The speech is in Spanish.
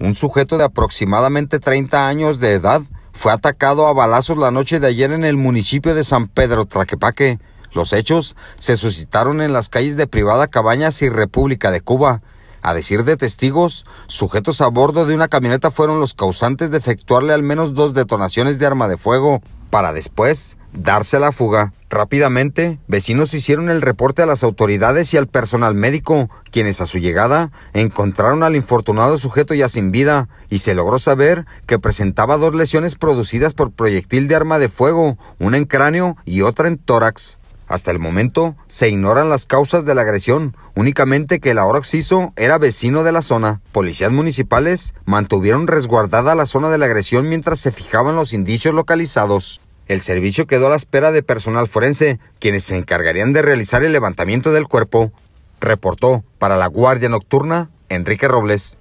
Un sujeto de aproximadamente 30 años de edad fue atacado a balazos la noche de ayer en el municipio de San Pedro Tlaquepaque. Los hechos se suscitaron en las calles de Privada Cabañas y República de Cuba. A decir de testigos, sujetos a bordo de una camioneta fueron los causantes de efectuarle al menos dos detonaciones de arma de fuego, para después darse la fuga. Rápidamente, vecinos hicieron el reporte a las autoridades y al personal médico, quienes a su llegada encontraron al infortunado sujeto ya sin vida y se logró saber que presentaba dos lesiones producidas por proyectil de arma de fuego, una en cráneo y otra en tórax. Hasta el momento se ignoran las causas de la agresión, únicamente que el ahora occiso era vecino de la zona. Policías municipales mantuvieron resguardada la zona de la agresión mientras se fijaban los indicios localizados. El servicio quedó a la espera de personal forense, quienes se encargarían de realizar el levantamiento del cuerpo. Reportó para la Guardia Nocturna Enrique Robles.